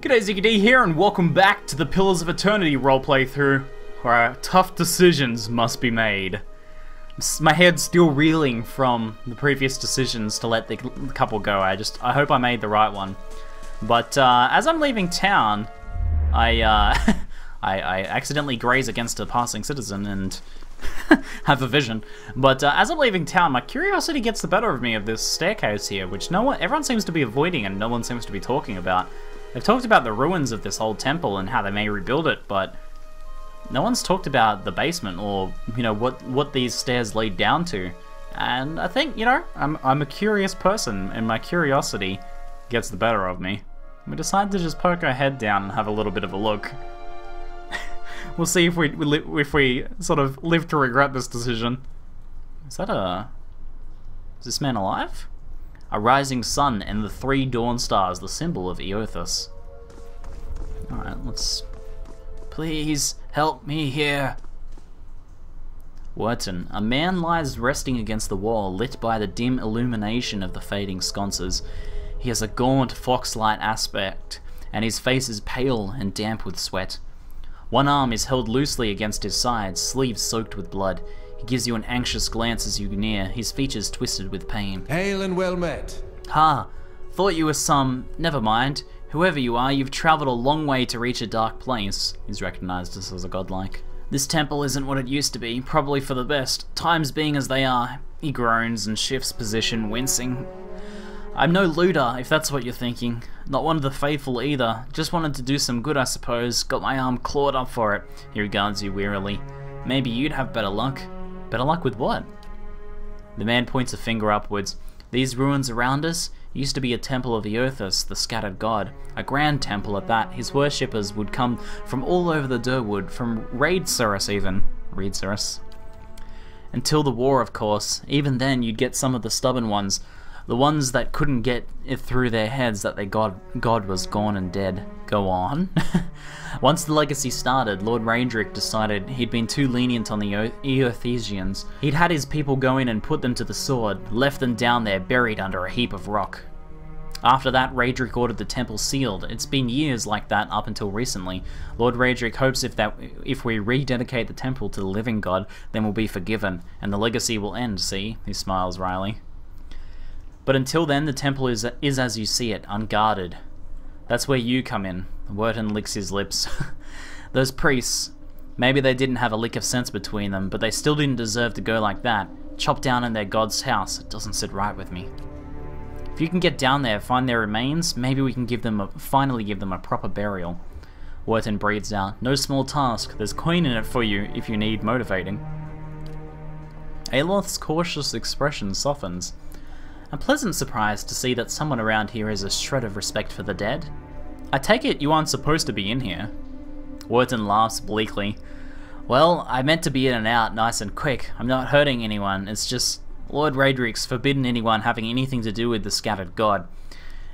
G'day ZiggyD here and welcome back to the Pillars of Eternity role playthrough, where tough decisions must be made. My head's still reeling from the previous decisions to let the couple go. I just, I hope I made the right one. But uh, as I'm leaving town, I, uh, I, I accidentally graze against a passing citizen and have a vision. But uh, as I'm leaving town, my curiosity gets the better of me of this staircase here, which no one, everyone seems to be avoiding and no one seems to be talking about. They've talked about the ruins of this old temple and how they may rebuild it, but no one's talked about the basement or, you know, what, what these stairs lead down to. And I think, you know, I'm, I'm a curious person, and my curiosity gets the better of me. We decide to just poke our head down and have a little bit of a look. we'll see if we if we sort of live to regret this decision. Is that a... Is this man alive? A rising sun, and the three dawn stars, the symbol of Eothas. Alright, let's... Please, help me here. Wurtan, a man lies resting against the wall, lit by the dim illumination of the fading sconces. He has a gaunt, fox-like aspect, and his face is pale and damp with sweat. One arm is held loosely against his side, sleeves soaked with blood. He gives you an anxious glance as you near, his features twisted with pain. Hail and well met. Ha! Thought you were some... Never mind. Whoever you are, you've travelled a long way to reach a dark place. He's recognised us as a godlike. This temple isn't what it used to be, probably for the best. Times being as they are. He groans and shifts position, wincing. I'm no looter, if that's what you're thinking. Not one of the faithful either. Just wanted to do some good, I suppose. Got my arm clawed up for it. He regards you wearily. Maybe you'd have better luck. Better luck with what? The man points a finger upwards. These ruins around us used to be a temple of Eothas, the scattered god. A grand temple at that. His worshippers would come from all over the Dyrwood, from Readceras even. Readceras. Until the war, of course. Even then, you'd get some of the stubborn ones the ones that couldn't get it through their heads that their god, god was gone and dead. Go on. Once the legacy started, Lord Raedric decided he'd been too lenient on the Eothasians. He'd had his people go in and put them to the sword, left them down there buried under a heap of rock. After that, Raedric ordered the temple sealed. It's been years like that up until recently. Lord Raedric hopes if that if we rededicate the temple to the living god, then we'll be forgiven, and the legacy will end, see? He smiles wryly. But until then, the temple is, is as you see it, unguarded. That's where you come in. Wurtan licks his lips. Those priests, maybe they didn't have a lick of sense between them, but they still didn't deserve to go like that. Chopped down in their god's house. It doesn't sit right with me. If you can get down there, find their remains, maybe we can give them a, finally give them a proper burial. Wurtan breathes out. No small task. There's coin in it for you if you need motivating. Aloth's cautious expression softens. A pleasant surprise to see that someone around here has a shred of respect for the dead. I take it you aren't supposed to be in here. Wurtan laughs bleakly. Well, I meant to be in and out nice and quick. I'm not hurting anyone, it's just Lord Raedric's forbidden anyone having anything to do with the scattered god.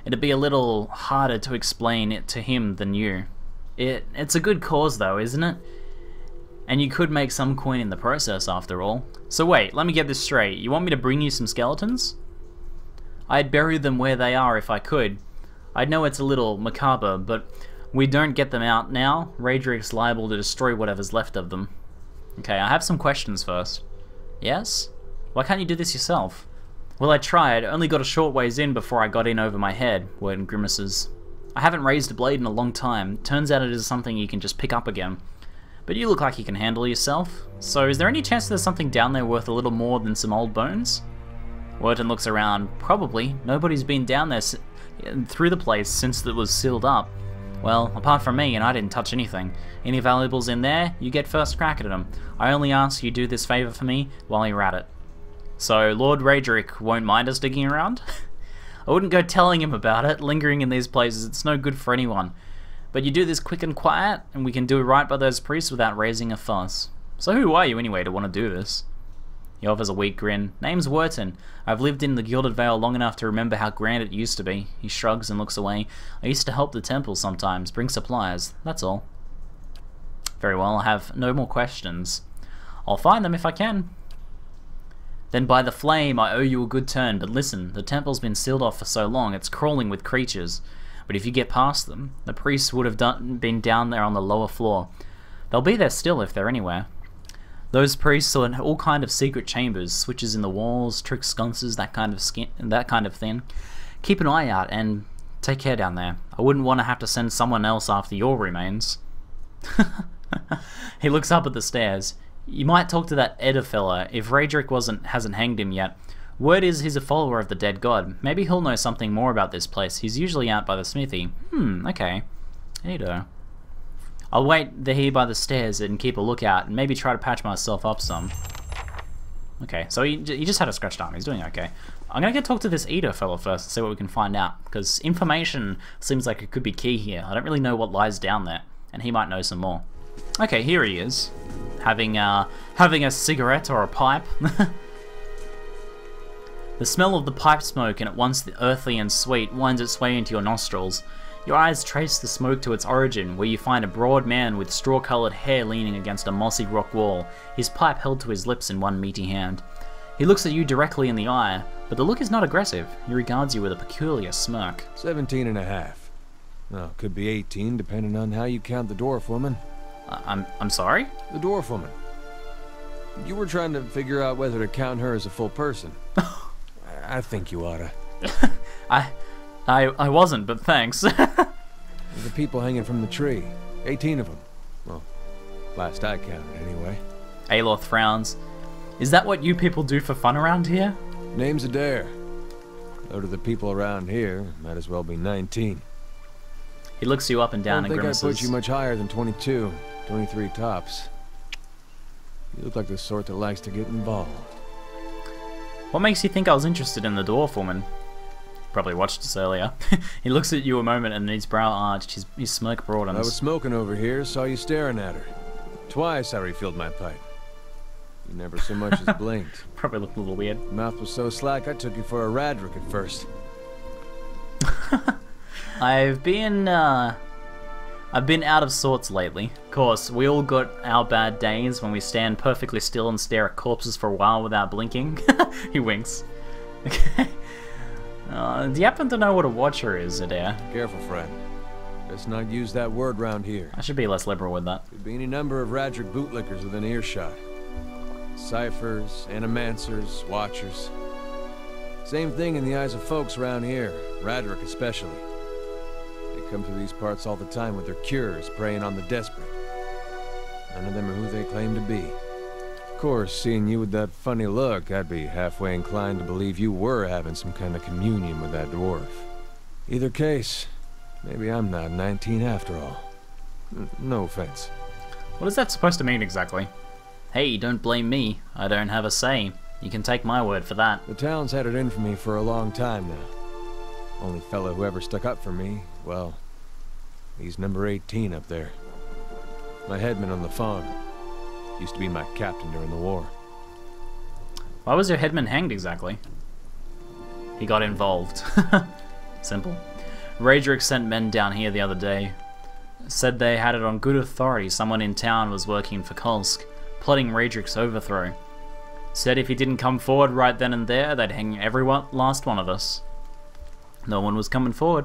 It'd be a little harder to explain it to him than you. It, it's a good cause though, isn't it? And you could make some coin in the process after all. So wait, let me get this straight. You want me to bring you some skeletons? I'd bury them where they are if I could. I know it's a little macabre, but we don't get them out now, Raedric's liable to destroy whatever's left of them. Okay, I have some questions first. Yes? Why can't you do this yourself? Well, I tried, only got a short ways in before I got in over my head, Wurtan grimaces. I haven't raised a blade in a long time. Turns out it is something you can just pick up again. But you look like you can handle yourself. So is there any chance there's something down there worth a little more than some old bones? Wurtan looks around. Probably. Nobody's been down there through the place since it was sealed up. Well, apart from me, and I didn't touch anything. Any valuables in there, you get first crack at them. I only ask you do this favour for me while you're at it. So, Lord Raedric won't mind us digging around? I wouldn't go telling him about it. Lingering in these places, it's no good for anyone. But you do this quick and quiet, and we can do it right by those priests without raising a fuss. So who are you anyway to want to do this? He offers a weak grin. Name's Wurtan. I've lived in the Gilded Vale long enough to remember how grand it used to be. He shrugs and looks away. I used to help the temple sometimes, bring supplies, that's all. Very well, I have no more questions. I'll find them if I can. Then by the flame, I owe you a good turn, but listen, the temple's been sealed off for so long, it's crawling with creatures. But if you get past them, the priests would have done, been down there on the lower floor. They'll be there still if they're anywhere. Those priests are in all kind of secret chambers, switches in the walls, trick sconces, that kind of skin, that kind of thing. Keep an eye out and take care down there. I wouldn't want to have to send someone else after your remains. he looks up at the stairs. You might talk to that Edér fella if Raedric wasn't hasn't hanged him yet. Word is he's a follower of the dead god. Maybe he'll know something more about this place. He's usually out by the smithy. Hmm, okay. Edo. I'll wait here by the stairs and keep a lookout and maybe try to patch myself up some. Okay, so he, he just had a scratched arm. He's doing okay. I'm gonna go talk to this Edér fellow first and see what we can find out, because information seems like it could be key here. I don't really know what lies down there, and he might know some more. Okay, here he is, having uh, having a cigarette or a pipe. the smell of the pipe smoke, and at once the earthly and sweet, winds its way into your nostrils. Your eyes trace the smoke to its origin, where you find a broad man with straw-coloured hair leaning against a mossy rock wall, his pipe held to his lips in one meaty hand. He looks at you directly in the eye, but the look is not aggressive. He regards you with a peculiar smirk. Seventeen and a half. Well, could be 18, depending on how you count the dwarf woman. Uh, I'm, I'm sorry? The dwarf woman. You were trying to figure out whether to count her as a full person. I think you oughta. I, I, I wasn't, but thanks. the people hanging from the tree. 18 of them. Well, last I counted, anyway. Aloth frowns. Is that what you people do for fun around here? Name's Edér. Though to the people around here, might as well be 19. He looks you up and down I don't and think grimaces. I put you much higher than 22, 23 tops. You look like the sort that likes to get involved. What makes you think I was interested in the dwarf woman? Probably watched this earlier. he looks at you a moment and his brow arched, his, his smirk broadens. I was smoking over here, saw you staring at her. Twice I refilled my pipe. You never so much as blinked. Probably looked a little weird. Your mouth was so slack I took you for a Raedric at first. I've been, uh... I've been out of sorts lately. Of course, we all got our bad days when we stand perfectly still and stare at corpses for a while without blinking. he winks. Okay. Uh, do you happen to know what a watcher is, Edér? Careful, friend. Let's not use that word round here. I should be less liberal with that. Could be any number of Raedric bootlickers within earshot. Ciphers, animancers, watchers. Same thing in the eyes of folks around here, Raedric especially. They come through these parts all the time with their cures, preying on the desperate. None of them are who they claim to be. Of course, seeing you with that funny look, I'd be halfway inclined to believe you were having some kind of communion with that dwarf. Either case, maybe I'm not 19 after all. N no offense. What is that supposed to mean exactly? Hey, don't blame me. I don't have a say. You can take my word for that. The town's had it in for me for a long time now. Only fellow who ever stuck up for me, well, he's number 18 up there. My headman on the farm. Used to be my captain during the war. Why was your headman hanged exactly? He got involved. Simple. Raedric sent men down here the other day. Said they had it on good authority someone in town was working for Kolsc plotting Raedric's overthrow. Said if he didn't come forward right then and there, they'd hang every last one of us. No one was coming forward.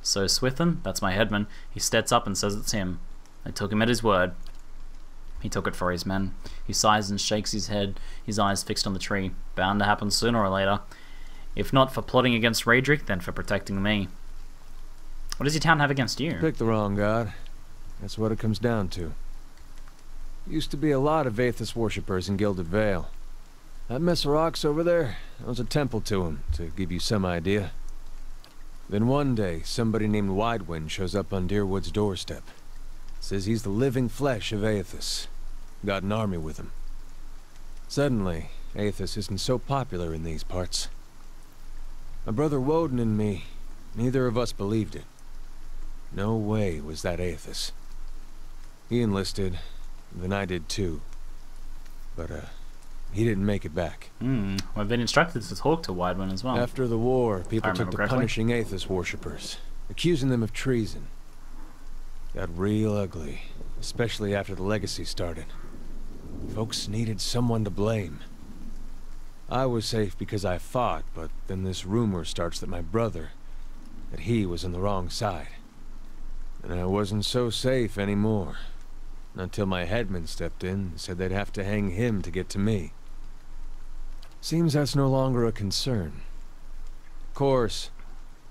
So Swithin, that's my headman, he steps up and says it's him. They took him at his word. He took it for his men. He sighs and shakes his head, his eyes fixed on the tree. Bound to happen sooner or later. If not for plotting against Raedric, then for protecting me. What does your town have against you? Pick the wrong god. That's what it comes down to. Used to be a lot of Vathus worshippers in Gilded Vale. That mess of rocks over there, that was a temple to him, to give you some idea. Then one day, somebody named Waidwen shows up on Dyrwood's doorstep. Says he's the living flesh of Eothas. Got an army with him. Suddenly, Eothas isn't so popular in these parts. My brother Woden and me, neither of us believed it. No way was that Eothas. He enlisted, then I did too. But, uh, he didn't make it back. Hmm, well, I've been instructed to talk to Waidwen as well. After the war, people took to correctly. punishing Eothas worshippers, accusing them of treason. Got real ugly, especially after the Legacy started. Folks needed someone to blame. I was safe because I fought, but then this rumor starts that my brother... that he was on the wrong side. And I wasn't so safe anymore. Until my headman stepped in and said they'd have to hang him to get to me. Seems that's no longer a concern. Of course,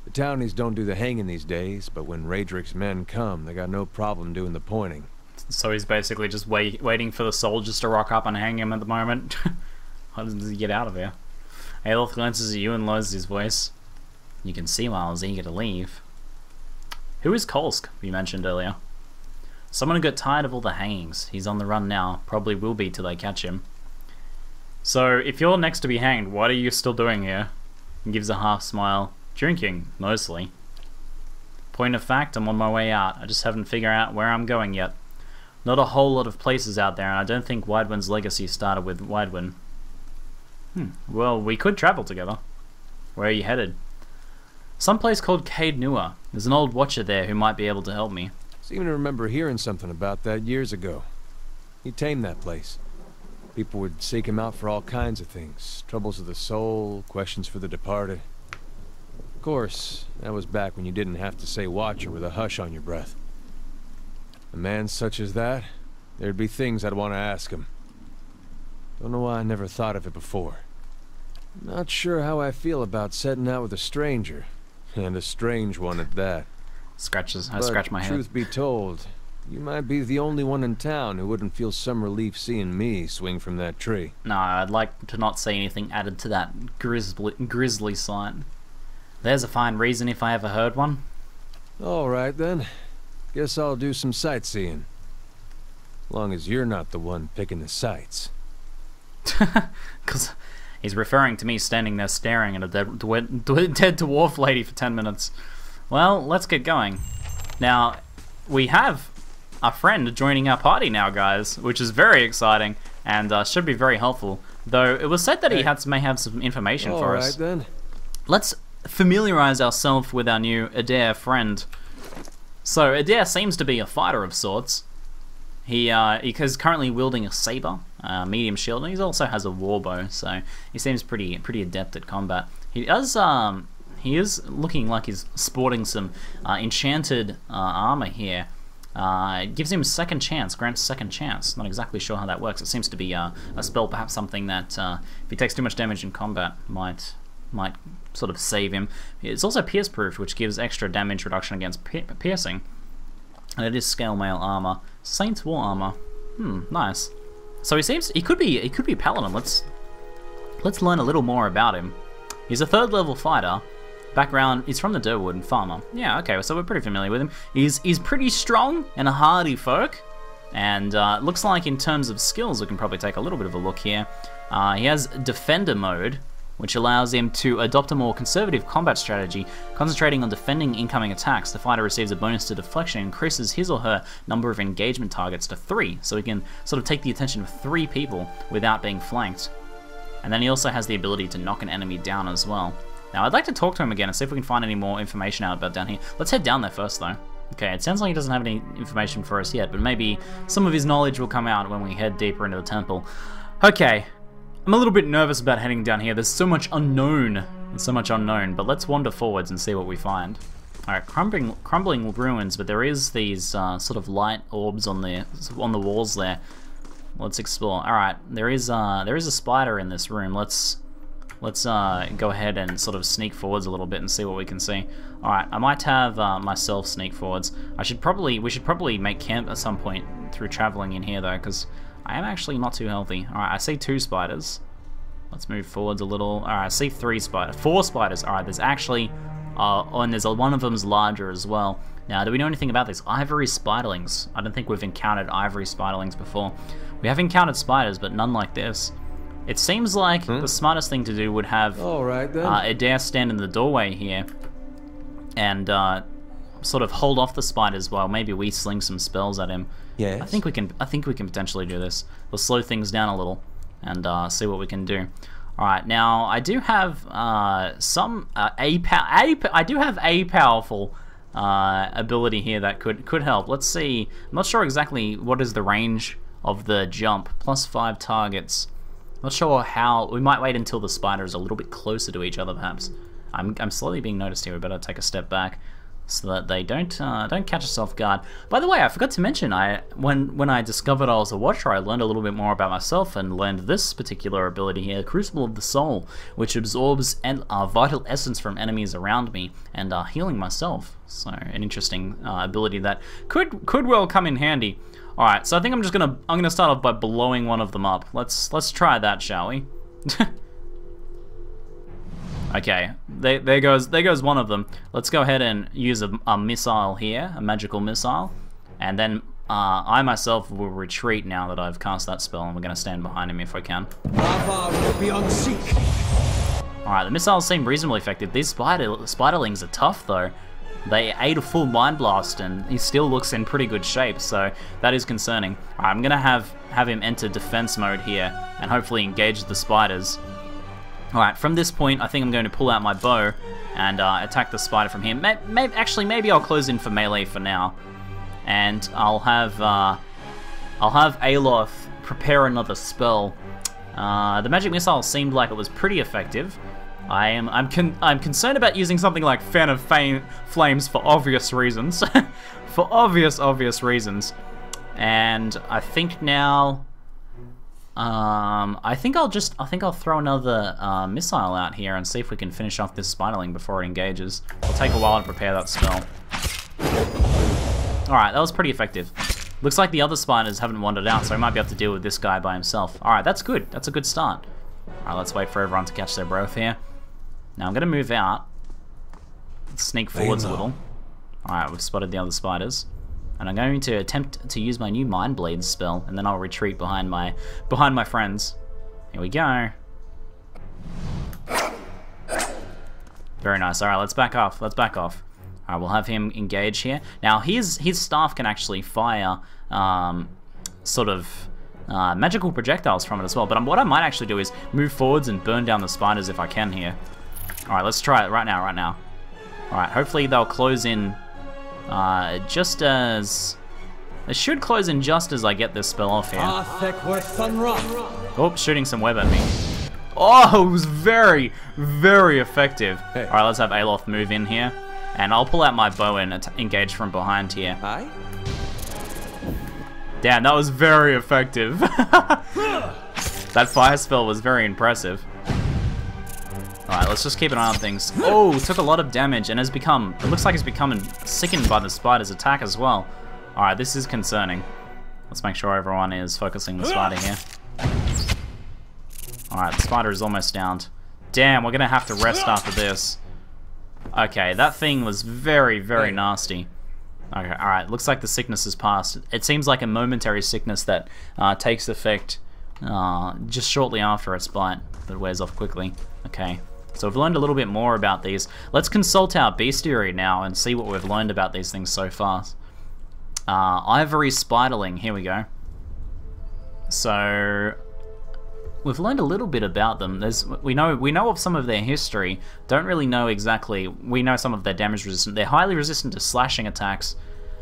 the townies don't do the hanging these days, but when Raedric's men come, they got no problem doing the pointing. So he's basically just wait, waiting for the soldiers to rock up and hang him at the moment. How does he get out of here? Aloth glances at you and lowers his voice. You can see was eager to leave. Who is Kolsc, you mentioned earlier? Someone who got tired of all the hangings. He's on the run now. Probably will be till they catch him. So, if you're next to be hanged, what are you still doing here? He gives a half smile. Drinking, mostly. Point of fact, I'm on my way out. I just haven't figured out where I'm going yet. Not a whole lot of places out there, and I don't think Waidwen's legacy started with Waidwen. Hmm. Well, we could travel together. Where are you headed? Some place called Caed Nua. There's an old watcher there who might be able to help me. Seem to remember hearing something about that years ago. He tamed that place. People would seek him out for all kinds of things. Troubles of the soul, questions for the departed. Of course, that was back when you didn't have to say watcher with a hush on your breath. A man such as that, there'd be things I'd want to ask him. Don't know why I never thought of it before. Not sure how I feel about setting out with a stranger. And a strange one at that. Scratches. I but scratch my head. truth be told, you might be the only one in town who wouldn't feel some relief seeing me swing from that tree. No, I'd like to not see anything added to that grisly, grisly sight. There's a fine reason if I ever heard one. All right, then. Guess I'll do some sightseeing. Long as you're not the one picking the sights. Because he's referring to me standing there staring at a dead, dead, dwarf lady for 10 minutes. Well, let's get going. Now, we have a friend joining our party now, guys, which is very exciting and uh, should be very helpful. Though it was said that he had, may have some information All for right, us. then. Let's familiarize ourselves with our new Edér friend. So Edér seems to be a fighter of sorts. He uh, currently wielding a saber, uh, medium shield, and he also has a warbow. So he seems pretty pretty adept at combat. He does um he is looking like he's sporting some uh, enchanted uh, armor here. Uh, it gives him second chance, grants second chance. Not exactly sure how that works. It seems to be uh, a spell, perhaps something that uh, if he takes too much damage in combat, might might sort of save him. It's also pierce proof, which gives extra damage reduction against pi- piercing. And it is scale mail armor. Saints War armor. Hmm, nice. So he seems he could be he could be paladin. Let's let's learn a little more about him. He's a third level fighter. Background, he's from the Dyrwood and farmer. Yeah, okay, so we're pretty familiar with him. He's he's pretty strong and a hardy folk. And uh, looks like in terms of skills, we can probably take a little bit of a look here. Uh, he has Defender mode, which allows him to adopt a more conservative combat strategy, concentrating on defending incoming attacks. The fighter receives a bonus to deflection, increases his or her number of engagement targets to three, so he can sort of take the attention of three people without being flanked. And then he also has the ability to knock an enemy down as well. Now, I'd like to talk to him again and see if we can find any more information out about down here. Let's head down there first, though. Okay, it sounds like he doesn't have any information for us yet, but maybe some of his knowledge will come out when we head deeper into the temple. Okay, I'm a little bit nervous about heading down here. There's so much unknown. There's so much unknown, but let's wander forwards and see what we find. Alright, crumbling, crumbling ruins, but there is these uh, sort of light orbs on the on the walls there. Let's explore. All right, there is uh, there is a spider in this room. Let's let's uh, go ahead and sort of sneak forwards a little bit and see what we can see. All right, I might have uh, myself sneak forwards. I should probably we should probably make camp at some point through traveling in here though, because I am actually not too healthy. All right, I see two spiders. Let's move forwards a little. All right, I see three spiders, four spiders. All right, there's actually, uh, oh, and there's a, one of them's larger as well. Now, do we know anything about these ivory spiderlings? I don't think we've encountered ivory spiderlings before. We have encountered spiders, but none like this. It seems like the smartest thing to do would have All right, then. uh, Edér stand in the doorway here and uh, sort of hold off the spiders while maybe we sling some spells at him. Yes? I think we can. I think we can potentially do this. We'll slow things down a little and uh, see what we can do. All right, now I do have uh, some uh, a, pow- a I do have a powerful uh, ability here that could could help. Let's see. I'm not sure exactly what is the range of the jump. Plus five targets. Not sure how. We might wait until the spider is a little bit closer to each other, perhaps. I'm, I'm slowly being noticed here. We better take a step back so that they don't uh, don't catch us off guard. By the way, I forgot to mention, I when when I discovered I was a Watcher, I learned a little bit more about myself and learned this particular ability here, Crucible of the Soul, which absorbs en uh, vital essence from enemies around me and uh, healing myself. So an interesting uh, ability that could could well come in handy. All right, so I think I'm just gonna I'm gonna start off by blowing one of them up. Let's let's try that, shall we? Okay, they, there goes there goes one of them. Let's go ahead and use a, a missile here, a magical missile, and then uh, I myself will retreat now that I've cast that spell, and we're going to stand behind him if I can. Alright, the missiles seem reasonably effective. These spider spiderlings are tough though. They ate a full mind blast and he still looks in pretty good shape, so that is concerning. Right, I'm gonna have have him enter defense mode here and hopefully engage the spiders. Alright, from this point, I think I'm going to pull out my bow and uh, attack the spider from here. May may actually, maybe I'll close in for melee for now. And I'll have, uh, I'll have Aloth prepare another spell. Uh, the magic missile seemed like it was pretty effective. I am I'm con I'm concerned about using something like Fan of Fame Flames for obvious reasons. for obvious, obvious reasons. And I think now um, I think I'll just, I think I'll throw another uh, missile out here and see if we can finish off this spiderling before it engages. It'll take a while to prepare that spell. Alright, that was pretty effective. Looks like the other spiders haven't wandered out, so I might be able to deal with this guy by himself. Alright, that's good. That's a good start. Alright, let's wait for everyone to catch their breath here. Now I'm going to move out. Sneak forwards a little. Alright, we've spotted the other spiders. And I'm going to attempt to use my new Mind Blade spell, and then I'll retreat behind my behind my friends. Here we go. Very nice. Alright, let's back off. Let's back off. Alright, we'll have him engage here. Now, his, his staff can actually fire um, sort of uh, magical projectiles from it as well. But what I might actually do is move forwards and burn down the spiders if I can here. Alright, let's try it right now, right now. Alright, hopefully they'll close in uh, just as... It should close in just as I get this spell off here. Oh, shooting some web at me. Oh, it was very, very effective. Hey. Alright, let's have Aloth move in here. And I'll pull out my bow and engage from behind here. Hi. Damn, that was very effective. that fire spell was very impressive. Alright, let's just keep an eye on things. Oh, took a lot of damage and has become, it looks like he's becoming sickened by the spider's attack as well. Alright, this is concerning. Let's make sure everyone is focusing the spider here. Alright, the spider is almost downed. Damn, we're gonna have to rest after this. Okay, that thing was very, very nasty. Okay, alright, looks like the sickness has passed. It seems like a momentary sickness that uh, takes effect uh, just shortly after its bite, that wears off quickly. Okay, so we've learned a little bit more about these. Let's consult our bestiary now and see what we've learned about these things so far. Uh, ivory spiderling, here we go. So we've learned a little bit about them. There's we know we know of some of their history. Don't really know exactly. We know some of their damage resistant. They're highly resistant to slashing attacks,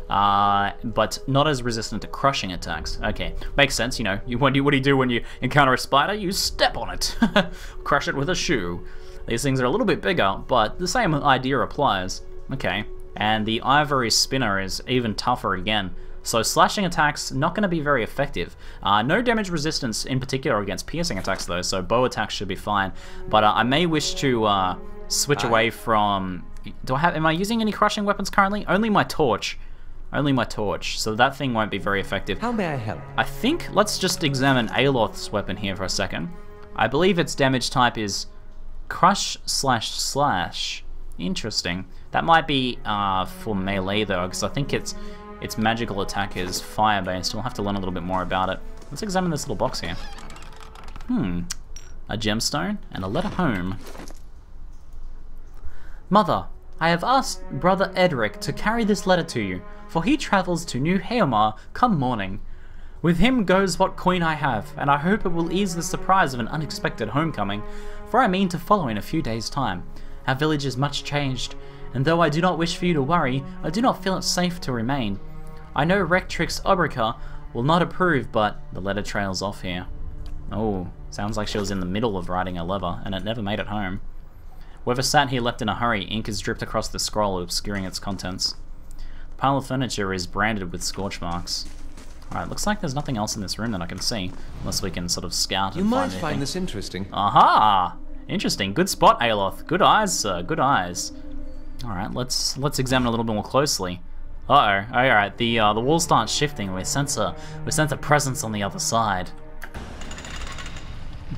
uh, but not as resistant to crushing attacks. Okay, makes sense. You know, you what do you, what do you do when you encounter a spider? You step on it, crush it with a shoe. These things are a little bit bigger, but the same idea applies. Okay, and the Ivory Spinner is even tougher again. So slashing attacks, not going to be very effective. Uh, no damage resistance in particular against piercing attacks though, so bow attacks should be fine. But uh, I may wish to uh, switch away from... Do I have? Am I using any crushing weapons currently? Only my torch. Only my torch, so that thing won't be very effective. How may I help? I think, let's just examine Aloth's weapon here for a second. I believe its damage type is Crush slash slash. Interesting. That might be uh, for melee though, because I think its its magical attack is fire based. We'll have to learn a little bit more about it. Let's examine this little box here. Hmm. A gemstone and a letter home. Mother, I have asked brother Edric to carry this letter to you, for he travels to New Heomar come morning. With him goes what coin I have, and I hope it will ease the surprise of an unexpected homecoming, for I mean to follow in a few days' time. Our village is much changed, and though I do not wish for you to worry, I do not feel it safe to remain. I know Rectrix Obrica will not approve, but the letter trails off here. Oh, sounds like she was in the middle of writing a letter, and it never made it home. Whoever sat here left in a hurry. Ink has dripped across the scroll, obscuring its contents. The pile of furniture is branded with scorch marks. Alright, looks like there's nothing else in this room that I can see, unless we can sort of scout You and might find find this interesting. Aha! Interesting. Good spot, Aloth. Good eyes, sir. Good eyes. All right, let's let's examine a little bit more closely. Uh oh. All right, the uh, the wall starts shifting. We sense a we sense a presence on the other side.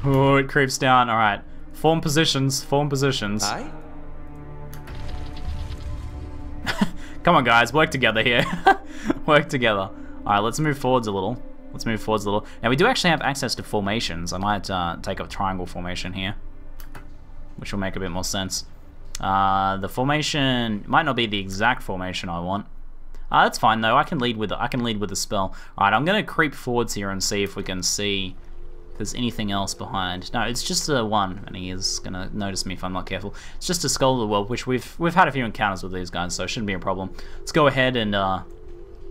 Oh, it creeps down. All right, form positions. Form positions. Aye? Come on, guys, work together here. work together. All right, let's move forwards a little. Let's move forwards a little. Now we do actually have access to formations. I might uh, take a triangle formation here, which will make a bit more sense. Uh, the formation might not be the exact formation I want. Uh, that's fine though. I can lead with I can lead with a spell. All right, I'm gonna creep forwards here and see if we can see if there's anything else behind. No, it's just a one, and he is gonna notice me if I'm not careful. It's just a skull of the world, which we've we've had a few encounters with these guys, so it shouldn't be a problem. Let's go ahead and uh,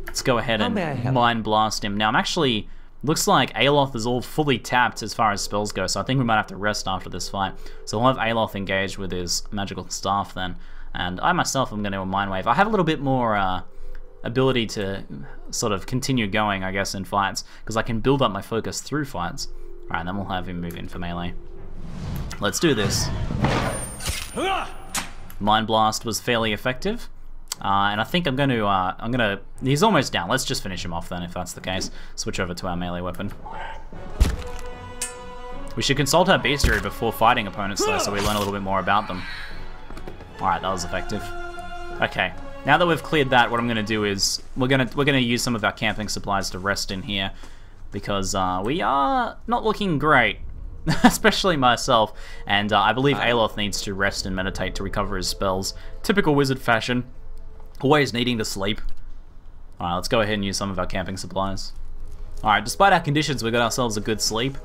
let's go ahead and I help? mind blast him. Now I'm actually looks like Aloth is all fully tapped as far as spells go, so I think we might have to rest after this fight. So we'll have Aloth engaged with his magical staff then, and I myself am going to mind wave. I have a little bit more. Uh, ability to sort of continue going, I guess, in fights, because I can build up my focus through fights. Alright, then we'll have him move in for melee. Let's do this. Mind Blast was fairly effective. Uh, and I think I'm going to, uh, I'm going to, he's almost down. Let's just finish him off then, if that's the case. Switch over to our melee weapon. We should consult our bestiary before fighting opponents though, so we learn a little bit more about them. Alright, that was effective. Okay, now that we've cleared that, what I'm gonna do is we're gonna we're gonna use some of our camping supplies to rest in here because uh, we are not looking great, especially myself. And uh, I believe Aloth needs to rest and meditate to recover his spells. Typical wizard fashion, always needing to sleep. All right, let's go ahead and use some of our camping supplies. All right, despite our conditions, we got ourselves a good sleep.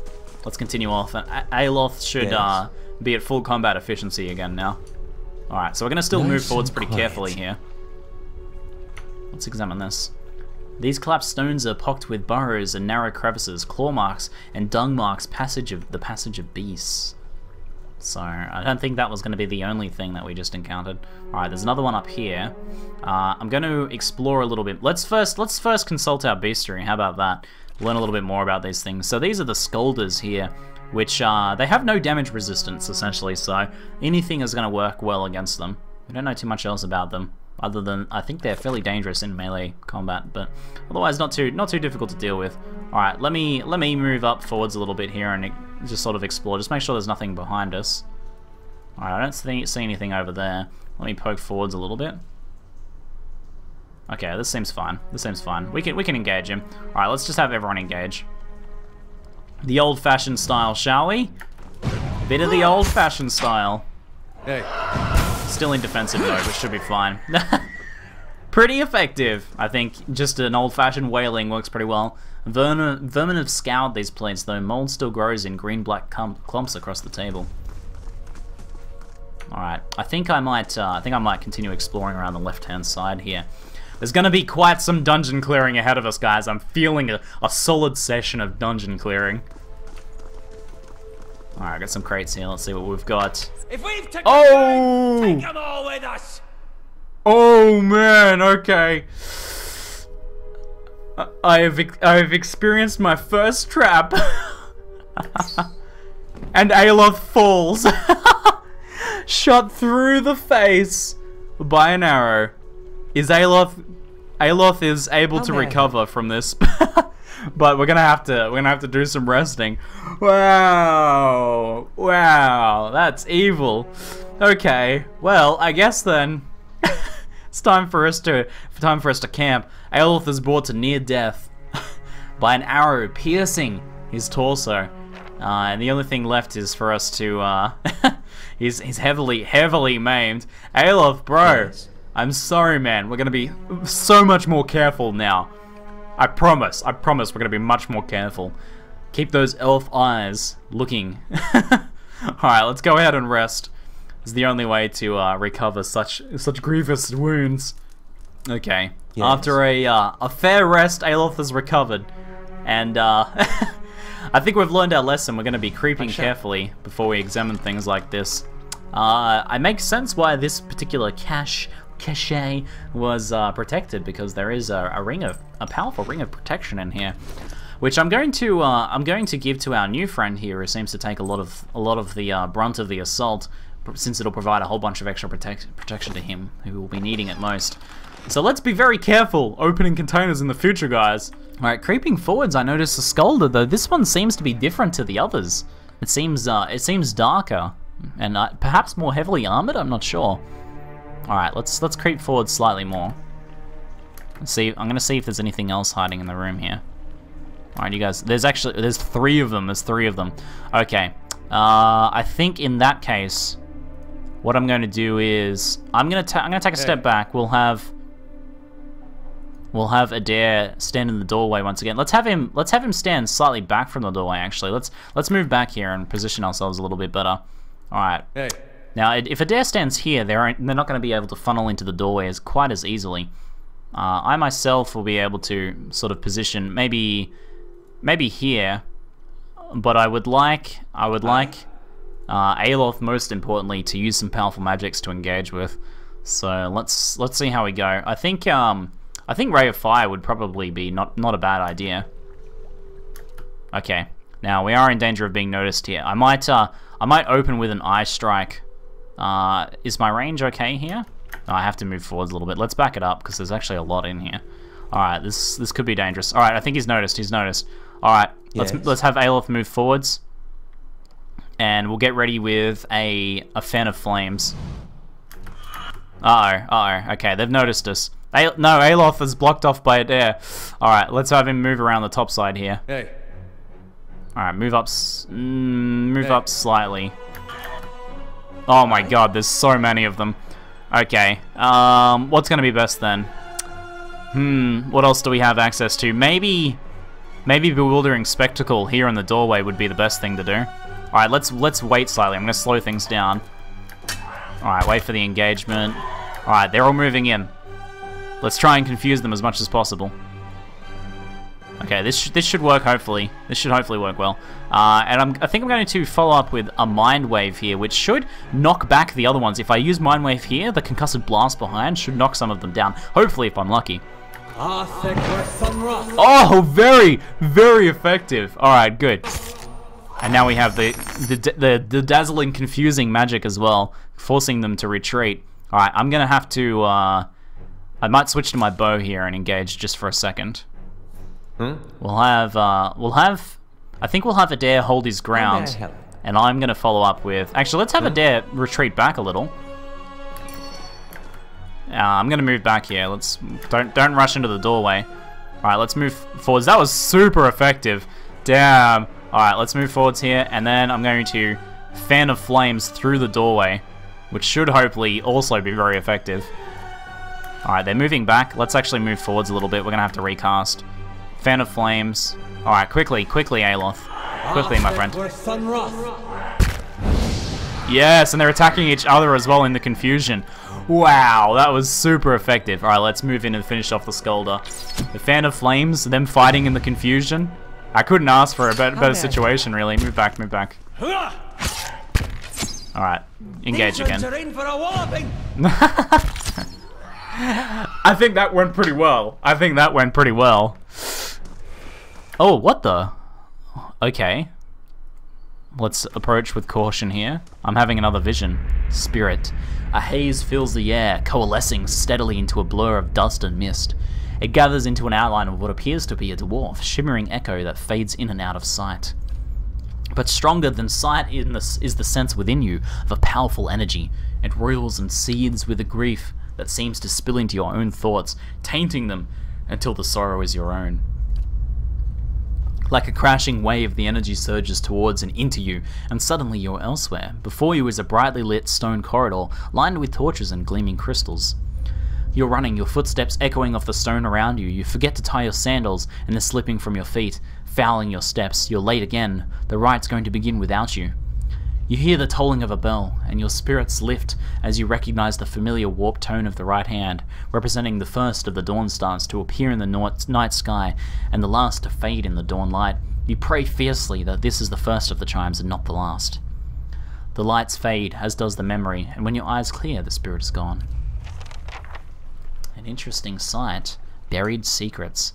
Let's continue off. And A- Aloth should uh, be at full combat efficiency again now. All right, so we're gonna still move forwards pretty quiet. carefully here. Let's examine this. These collapsed stones are pocked with burrows and narrow crevices, claw marks, and dung marks passage of the passage of beasts. So I don't think that was going to be the only thing that we just encountered. All right, there's another one up here. Uh, I'm going to explore a little bit. Let's first let's first consult our bestiary. How about that? Learn a little bit more about these things. So these are the Skuldrs here, which uh, they have no damage resistance essentially. So anything is going to work well against them. We don't know too much else about them, other than I think they're fairly dangerous in melee combat, but otherwise not too not too difficult to deal with. All right, let me let me move up forwards a little bit here and just sort of explore. Just make sure there's nothing behind us. All right, I don't see, see anything over there. Let me poke forwards a little bit. Okay, this seems fine. This seems fine. We can we can engage him. All right, let's just have everyone engage. The old-fashioned style, shall we? Bit of the old-fashioned style. Hey, Still in defensive mode, which should be fine. pretty effective, I think. Just an old-fashioned wailing works pretty well. Vermin, vermin have scoured these plates, though mold still grows in green-black clumps across the table. All right, I think I might. Uh, I think I might continue exploring around the left-hand side here. There's going to be quite some dungeon clearing ahead of us, guys. I'm feeling a, a solid session of dungeon clearing. All right, I got some crates here. Let's see what we've got. If we've taken Oh! take them all with us. Oh man, okay. I- I have I have experienced my first trap, and Aloth falls, shot through the face by an arrow. Is Aloth? Aloth is able to may I help? recover from this, but we're gonna have to we're gonna have to do some resting. Wow, wow, that's evil. Okay, well, I guess then it's time for us to time for us to camp. Aloth is brought to near death by an arrow piercing his torso, uh, and the only thing left is for us to. Uh, he's he's heavily heavily maimed. Aloth, bro, Yes. I'm sorry, man. We're gonna be so much more careful now. I promise. I promise we're gonna be much more careful. Keep those elf eyes looking. Alright, let's go ahead and rest. It's the only way to uh, recover such such grievous wounds. Okay. Yes. After a uh, a fair rest, Aloth has recovered, and uh, I think we've learned our lesson. We're going to be creeping shall- carefully before we examine things like this. Uh, it makes sense why this particular cache cache was uh, protected because there is a, a ring of a powerful ring of protection in here, which I'm going to uh, I'm going to give to our new friend here who seems to take a lot of a lot of the uh, brunt of the assault since it'll provide a whole bunch of extra protect protection to him who will be needing it most. So let's be very careful opening containers in the future, guys. Alright, creeping forwards, I noticed a Skuldr, though this one seems to be different to the others. It seems, uh, it seems darker, and uh, perhaps more heavily armored, I'm not sure. Alright, let's let's creep forward slightly more. Let's see, I'm gonna see if there's anything else hiding in the room here. Alright, you guys, there's actually, there's three of them, there's three of them. Okay, uh, I think in that case, what I'm going to do is, I'm gonna, I'm gonna take a step back, we'll have, We'll have Edér stand in the doorway once again. Let's have him. Let's have him stand slightly back from the doorway. Actually, let's let's move back here and position ourselves a little bit better. All right. Hey. Now, if Edér stands here, they're they're not going to be able to funnel into the doorway as quite as easily. Uh, I myself will be able to sort of position maybe maybe here, but I would like I would like uh, Aloth most importantly to use some powerful magics to engage with. So let's let's see how we go. I think um. I think Ray of Fire would probably be not, not a bad idea. Okay, now we are in danger of being noticed here. I might uh, I might open with an Eye Strike. Uh, is my range okay here? No, I have to move forwards a little bit. Let's back it up because there's actually a lot in here. All right, this this could be dangerous. All right, I think he's noticed. He's noticed. All right, let's let's have Aloth move forwards, and we'll get ready with a a fan of flames. Uh oh, uh oh. Okay, they've noticed us. A no, Aloth is blocked off by Edér. All right, let's have him move around the top side here. Hey. All right, move up, s- mm, move Hey. up slightly. Oh my god, there's so many of them. Okay, um, what's gonna be best then? Hmm, what else do we have access to? Maybe, maybe bewildering spectacle here in the doorway would be the best thing to do. All right, let's let's wait slightly. I'm gonna slow things down. All right, wait for the engagement. All right, they're all moving in. Let's try and confuse them as much as possible. Okay, this sh this should work. Hopefully, this should hopefully work well. Uh, and I'm, I think I'm going to follow up with a mind wave here, which should knock back the other ones. If I use mind wave here, the concussive blast behind should knock some of them down. Hopefully, if I'm lucky. Oh, very, very effective. All right, good. And now we have the the, the the dazzling, confusing magic as well, forcing them to retreat. All right, I'm gonna have to. Uh, I might switch to my bow here and engage just for a second. Huh? We'll have, uh, we'll have, I think we'll have Edér hold his ground, and I'm gonna follow up with. Actually, let's have Edér retreat back a little. Uh, I'm gonna move back here. Let's don't don't rush into the doorway. All right, let's move forwards. That was super effective. Damn. All right, let's move forwards here, and then I'm going to fan of flames through the doorway, which should hopefully also be very effective. All right, they're moving back. Let's actually move forwards a little bit. We're gonna have to recast. Fan of flames. All right, quickly, quickly, Aloth. Quickly, my friend. Yes, and they're attacking each other as well in the confusion. Wow, that was super effective. All right, let's move in and finish off the Skuldr. The Fan of Flames, them fighting in the confusion. I couldn't ask for a better, better situation, really. Move back, move back. All right, engage again. You're in for a walloping. I think that went pretty well. I think that went pretty well. Oh, what the? Okay. Let's approach with caution here. I'm having another vision. Spirit. A haze fills the air, coalescing steadily into a blur of dust and mist. It gathers into an outline of what appears to be a dwarf, shimmering echo that fades in and out of sight. But stronger than sight in the, is the sense within you of a powerful energy. It roils and seethes with a grief that seems to spill into your own thoughts, tainting them until the sorrow is your own. Like a crashing wave, the energy surges towards and into you, and suddenly you're elsewhere. Before you is a brightly lit stone corridor lined with torches and gleaming crystals. You're running, your footsteps echoing off the stone around you. You forget to tie your sandals, and they're slipping from your feet, fouling your steps. You're late again. The rite's going to begin without you. You hear the tolling of a bell, and your spirits lift as you recognize the familiar warped tone of the right hand, representing the first of the dawn stars to appear in the night sky and the last to fade in the dawn light. You pray fiercely that this is the first of the chimes and not the last. The lights fade, as does the memory, and when your eyes clear, the spirit is gone. An interesting sight. Buried secrets.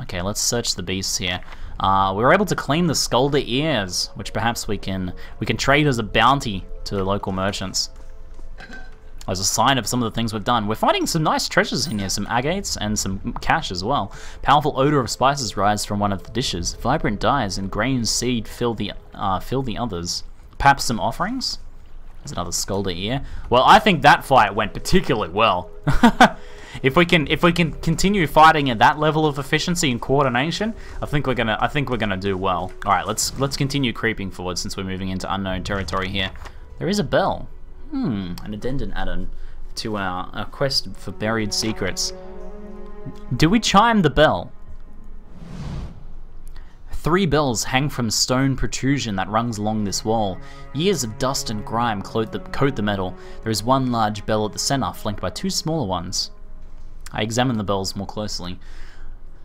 Okay, let's search the beasts here. Uh, we were able to claim the Skuldr ears, which perhaps we can we can trade as a bounty to the local merchants. As a sign of some of the things we've done. We're finding some nice treasures in here, some agates and some cash as well. Powerful odor of spices rise from one of the dishes. Vibrant dyes and grain seed fill the uh, fill the others. Perhaps some offerings? There's another Skuldr ear. Well, I think that fight went particularly well. if we can if we can continue fighting at that level of efficiency and coordination, I think we're gonna I think we're gonna do well. All right, let's let's continue creeping forward since we're moving into unknown territory here. There is a bell. Hmm, an addendum add-on to our, our quest for buried secrets. Do we chime the bell? Three bells hang from stone protrusion that runs along this wall. Years of dust and grime coat the, coat the metal. There is one large bell at the center, flanked by two smaller ones. I examine the bells more closely.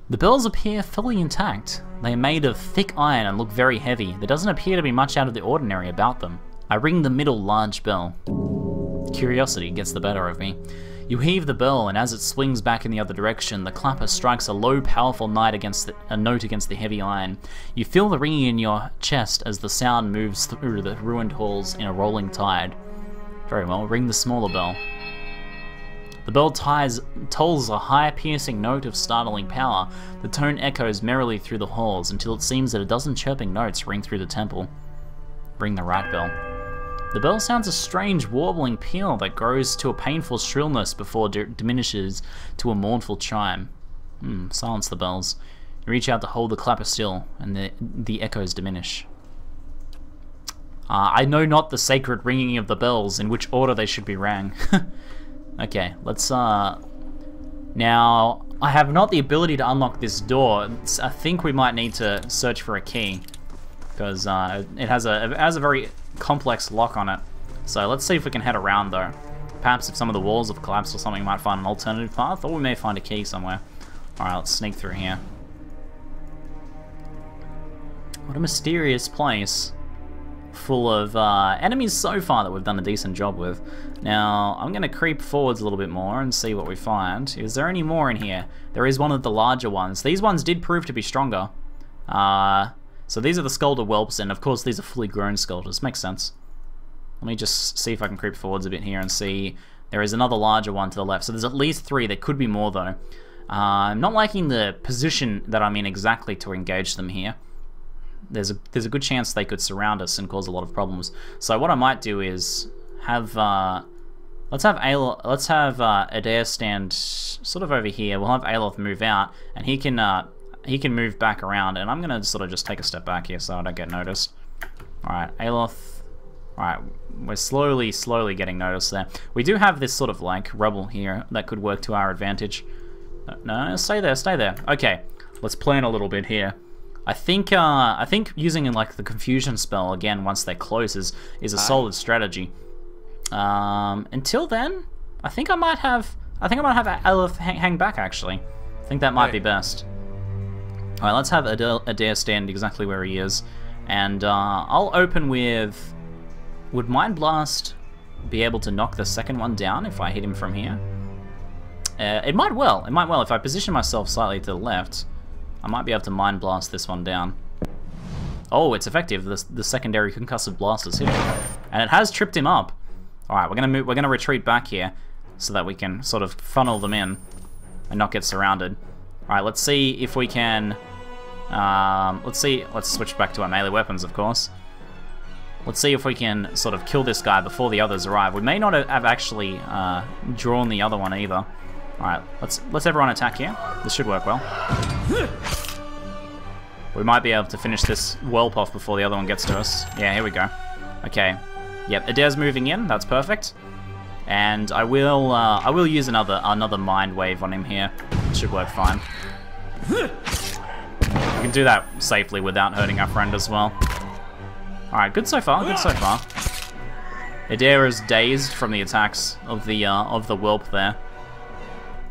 The bells appear fully intact. They are made of thick iron and look very heavy. There doesn't appear to be much out of the ordinary about them. I ring the middle large bell. Curiosity gets the better of me. You heave the bell, and as it swings back in the other direction, the clapper strikes a low, powerful note against the, a note against the heavy iron. You feel the ringing in your chest as the sound moves through the ruined halls in a rolling tide. Very well, ring the smaller bell. The bell ties, tolls a high piercing note of startling power. The tone echoes merrily through the halls until it seems that a dozen chirping notes ring through the temple. Ring the right bell. The bell sounds a strange warbling peal that grows to a painful shrillness before diminishes to a mournful chime. Hmm, silence the bells. You reach out to hold the clapper still, and the, the echoes diminish. Uh, I know not the sacred ringing of the bells, in which order they should be rang. okay, let's, uh... Now, I have not the ability to unlock this door. I think we might need to search for a key. Because uh, it, has a, it has a very complex lock on it. So let's see if we can head around though. Perhaps if some of the walls have collapsed or something, we might find an alternative path, or we may find a key somewhere. Alright, let's sneak through here. What a mysterious place. Full of uh, enemies so far that we've done a decent job with. Now, I'm going to creep forwards a little bit more and see what we find. Is there any more in here? There is one of the larger ones. These ones did prove to be stronger. Uh, so these are the Skuldr Whelps, and of course these are fully grown Skuldrs. Makes sense. Let me just see if I can creep forwards a bit here and see. There is another larger one to the left. So there's at least three. There could be more, though. Uh, I'm not liking the position that I'm in exactly to engage them here. There's a, there's a good chance they could surround us and cause a lot of problems. So what I might do is have... Uh, let's have Aloth, let's have uh, Edér stand sort of over here. We'll have Aloth move out, and he can uh, he can move back around, and I'm going to sort of just take a step back here so I don't get noticed. Alright, Aloth. Alright, we're slowly, slowly getting noticed there. We do have this sort of, like, rubble here that could work to our advantage. No stay there, stay there. Okay, let's plan a little bit here. I think uh, I think using like the confusion spell again once they're close is, is a solid strategy. Um, until then, I think I might have I think I might have Aloth hang, hang back actually. I think that might be best. Alright, let's have Edér stand exactly where he is. And uh, I'll open with... Would Mind Blast be able to knock the second one down if I hit him from here? Uh, it might well. It might well. If I position myself slightly to the left, I might be able to Mind Blast this one down. Oh, it's effective. The, the secondary concussive blast is here. And it has tripped him up. Alright, we're gonna move we're gonna retreat back here so that we can sort of funnel them in and not get surrounded. Alright, let's see if we can... Um, let's see, let's switch back to our melee weapons, of course. Let's see if we can sort of kill this guy before the others arrive. We may not have actually uh, drawn the other one either. Alright, let's let's everyone attack here. This should work well. We might be able to finish this whelp off before the other one gets to us. Yeah, here we go. Okay. Yep, Edér's moving in. That's perfect. And I will uh, I will use another another mind wave on him here. Should work fine. We can do that safely without hurting our friend as well. Alright, good so far, good so far. Edér is dazed from the attacks of the uh, of the whelp there.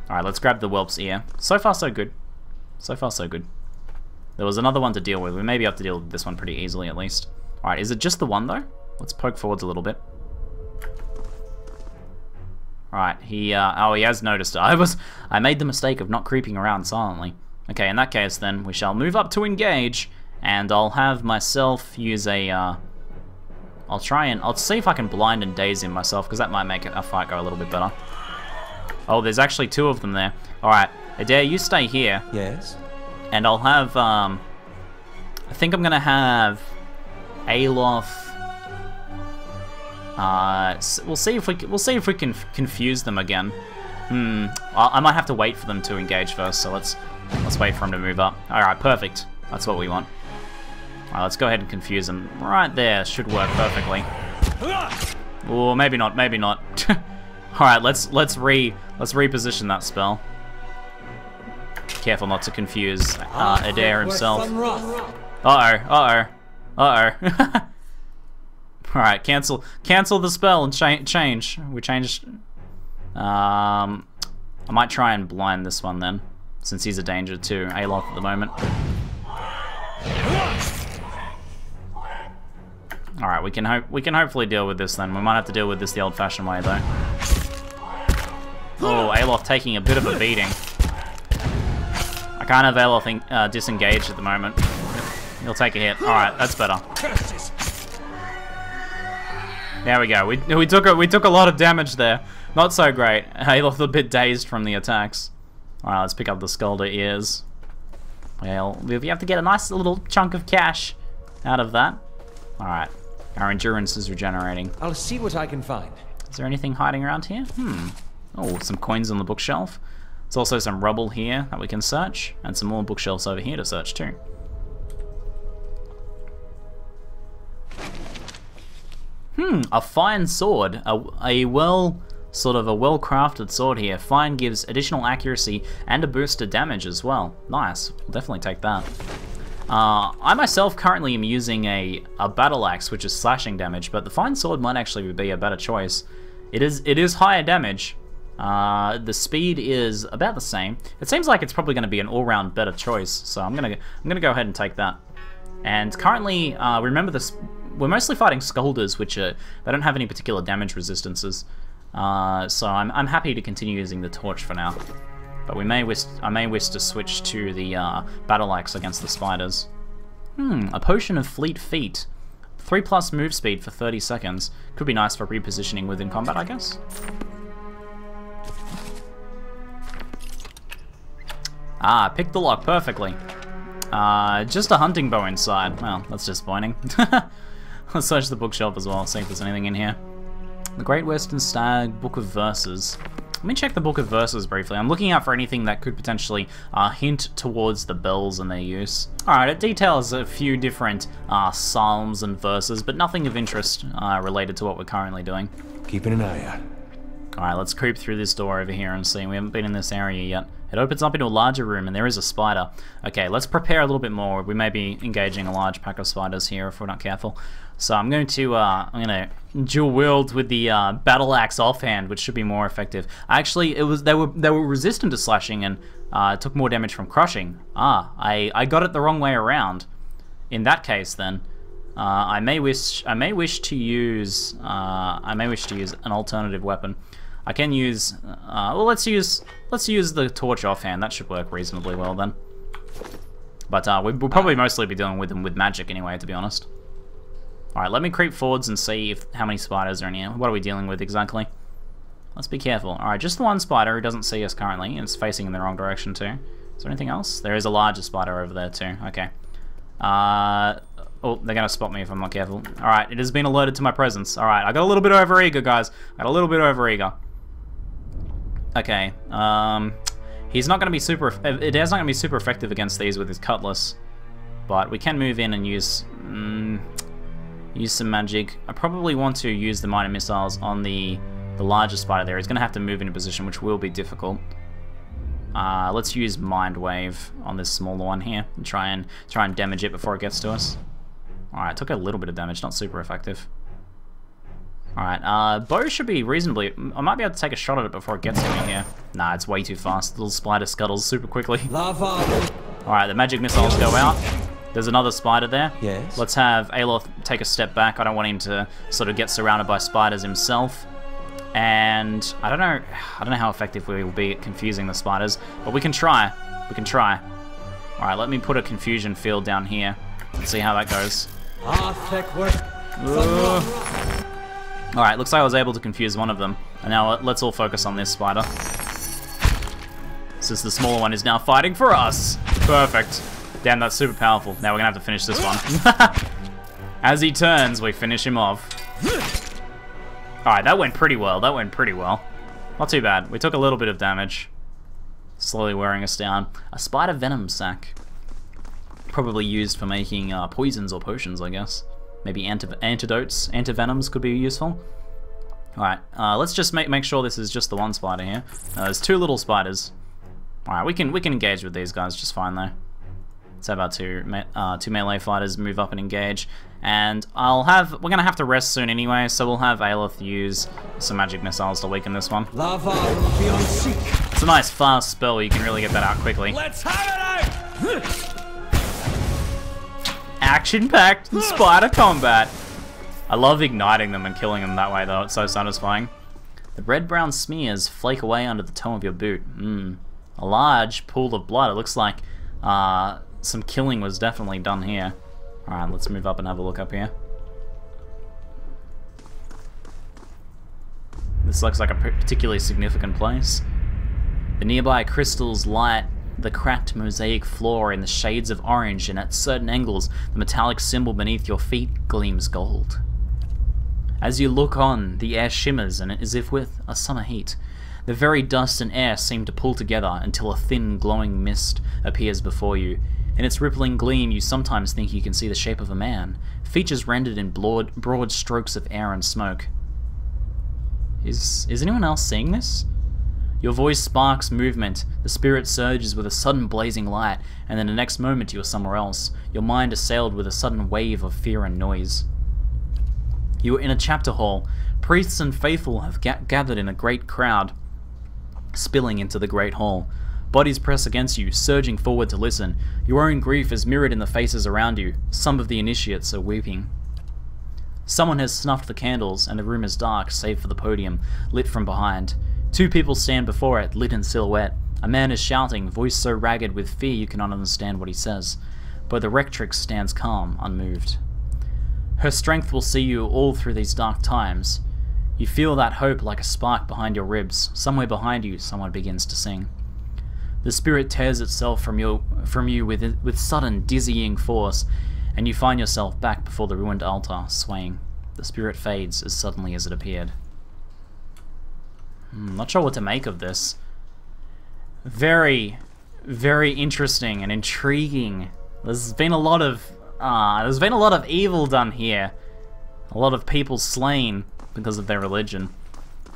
Alright, let's grab the whelp's ear. So far so good. So far so good. There was another one to deal with. We maybe have to deal with this one pretty easily at least. Alright, is it just the one though? let's poke forwards a little bit. Right, he, uh, oh, he has noticed. I was, I made the mistake of not creeping around silently. Okay, in that case then, we shall move up to engage, and I'll have myself use a, uh, I'll try and, I'll see if I can blind and daze him myself, because that might make a fight go a little bit better. Oh, there's actually two of them there. Alright, Edér, you stay here. Yes? And I'll have, um, I think I'm gonna have Aloth. Uh, we'll see if we we'll see if we can confuse them again. Hmm. I, I might have to wait for them to engage first. So let's let's wait for them to move up. All right, perfect. That's what we want. All right, let's go ahead and confuse them. Right there should work perfectly. Or maybe not. Maybe not. All right, let's let's re let's reposition that spell. Careful not to confuse uh, Edér himself. Uh-oh, uh-oh, uh-oh. Alright, cancel cancel the spell and cha change. We changed... Um, I might try and blind this one then, since he's a danger to Aloth at the moment. Alright, we can hope we can hopefully deal with this then. We might have to deal with this the old-fashioned way though. Oh, Aloth taking a bit of a beating. I can't have Aloth uh, disengaged at the moment. He'll take a hit. Alright, that's better. There we go. We, we took a we took a lot of damage there. Not so great. Aloth a bit dazed from the attacks. Alright, let's pick up the Skuldr ears. Well, we have to get a nice little chunk of cash out of that. Alright. Our endurance is regenerating. I'll see what I can find. Is there anything hiding around here? Hmm. Oh, some coins on the bookshelf. There's also some rubble here that we can search, and some more bookshelves over here to search too. Hmm, a fine sword. A, a well, sort of a well-crafted sword here. Fine gives additional accuracy and a boost to damage as well. Nice, we'll definitely take that. Uh, I myself currently am using a, a battle axe, which is slashing damage, but the fine sword might actually be a better choice. It is it is higher damage, uh, the speed is about the same. It seems like it's probably going to be an all-round better choice, so I'm gonna I'm gonna go ahead and take that. And currently, uh, remember this, we're mostly fighting Skuldrs, which are they don't have any particular damage resistances. Uh, so I'm I'm happy to continue using the torch for now. But we may wish I may wish to switch to the uh, battle axe against the spiders. Hmm, a potion of fleet feet. 3 plus move speed for 30 seconds. Could be nice for repositioning within combat, I guess. Ah, picked the lock perfectly. Uh, just a hunting bow inside. Well, that's disappointing. Let's search the bookshelf as well, see if there's anything in here. The Great Western Stag, Book of Verses. Let me check the Book of Verses briefly. I'm looking out for anything that could potentially uh, hint towards the bells and their use. Alright, it details a few different uh, psalms and verses, but nothing of interest uh, related to what we're currently doing. Keeping an eye out. Alright, let's creep through this door over here and see. We haven't been in this area yet. It opens up into a larger room and there is a spider. Okay, let's prepare a little bit more. We may be engaging a large pack of spiders here if we're not careful. So I'm going to uh, I'm going to dual wield with the uh, battle axe offhand, which should be more effective. Actually, it was they were they were resistant to slashing and uh, took more damage from crushing. Ah, I I got it the wrong way around. In that case, then. Uh, I may wish I may wish to use uh, I may wish to use an alternative weapon. I can use, uh, well let's use, let's use the torch offhand, that should work reasonably well then. But uh, we'll probably mostly be dealing with them with magic anyway, to be honest. Alright, let me creep forwards and see if how many spiders are in here. What are we dealing with exactly? Let's be careful. Alright, just the one spider who doesn't see us currently, and it's facing in the wrong direction too. Is there anything else? There is a larger spider over there too, okay. Uh, oh, they're gonna spot me if I'm not careful. Alright, it has been alerted to my presence. Alright, I got a little bit over eager, guys. I got a little bit over eager. Okay, um, he's not going to be super, it is not going to be super effective against these with his cutlass, but we can move in and use, mm, use some magic. I probably want to use the minor missiles on the, the larger spider there. He's going to have to move in a position, which will be difficult. Uh, let's use Mind Wave on this smaller one here and try and try and damage it before it gets to us. Alright, took a little bit of damage, not super effective. Alright, uh, bow should be reasonably... I might be able to take a shot at it before it gets to me here. Nah, it's way too fast. The little spider scuttles super quickly. Alright, the magic missiles go out. There's another spider there. Yes? Let's have Aloth take a step back. I don't want him to sort of get surrounded by spiders himself. And I don't know, I don't know how effective we will be at confusing the spiders, but we can try. We can try. All right, let me put a confusion field down here and see how that goes. Arthek work. All right, looks like I was able to confuse one of them. And now let- let's all focus on this spider. Since the smaller one is now fighting for us. Perfect. Damn, that's super powerful. Now we're gonna have to finish this one. As he turns, we finish him off. Alright, that went pretty well. That went pretty well. Not too bad. We took a little bit of damage. Slowly wearing us down. A spider venom sac. Probably used for making uh, poisons or potions, I guess. Maybe anti antidotes, antivenoms could be useful. Alright, uh, let's just make, make sure this is just the one spider here. Uh, there's two little spiders. Alright, we can we can engage with these guys just fine though. Let's have our two, me uh, two melee fighters move up and engage. And I'll have, we're gonna have to rest soon anyway, so we'll have Aloth use some magic missiles to weaken this one. Lava will be on seek. It's a nice fast spell, you can really get that out quickly. Let's have it out! Action-packed spider combat! I love igniting them and killing them that way though, it's so satisfying. The red-brown smears flake away under the toe of your boot. Mmm. A large pool of blood. It looks like uh, some killing was definitely done here. Alright, let's move up and have a look up here. This looks like a particularly significant place. The nearby crystals light the cracked mosaic floor in the shades of orange, and at certain angles, the metallic symbol beneath your feet gleams gold. As you look on, the air shimmers and as if with a summer heat. The very dust and air seem to pull together until a thin, glowing mist appears before you. In its rippling gleam, you sometimes think you can see the shape of a man, features rendered in broad, broad strokes of air and smoke. Is, is anyone else seeing this? Your voice sparks movement, the spirit surges with a sudden blazing light, and then the next moment you are somewhere else, your mind assailed with a sudden wave of fear and noise. You are in a chapter hall. Priests and faithful have ga gathered in a great crowd, spilling into the great hall. Bodies press against you, surging forward to listen. Your own grief is mirrored in the faces around you. Some of the initiates are weeping. Someone has snuffed the candles, and the room is dark, save for the podium, lit from behind. Two people stand before it, lit in silhouette. A man is shouting, voice so ragged with fear you cannot understand what he says. But the rectrix stands calm, unmoved. Her strength will see you all through these dark times. You feel that hope like a spark behind your ribs. Somewhere behind you, someone begins to sing. The spirit tears itself from you, from you with, with sudden, dizzying force, and you find yourself back before the ruined altar, swaying. The spirit fades as suddenly as it appeared. Hmm, not sure what to make of this. Very, very interesting and intriguing. There's been a lot of, uh, there's been a lot of evil done here. A lot of people slain because of their religion.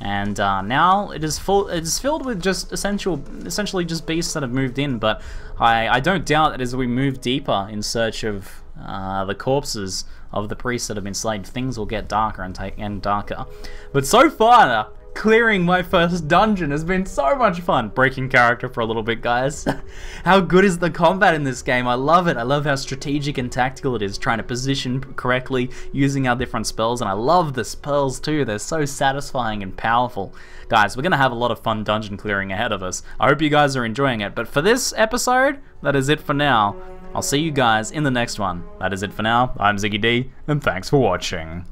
And uh, now it is full. It is filled with just essential, essentially just beasts that have moved in. But I, I don't doubt that as we move deeper in search of uh, the corpses of the priests that have been slain, things will get darker and take and darker. But so far, clearing my first dungeon has been so much fun. Breaking character for a little bit, guys. how good is the combat in this game? I love it. I love how strategic and tactical it is, trying to position correctly, using our different spells, and I love the spells too. They're so satisfying and powerful. Guys, we're going to have a lot of fun dungeon clearing ahead of us. I hope you guys are enjoying it. But for this episode, that is it for now. I'll see you guys in the next one. That is it for now. I'm ZiggyD, and thanks for watching.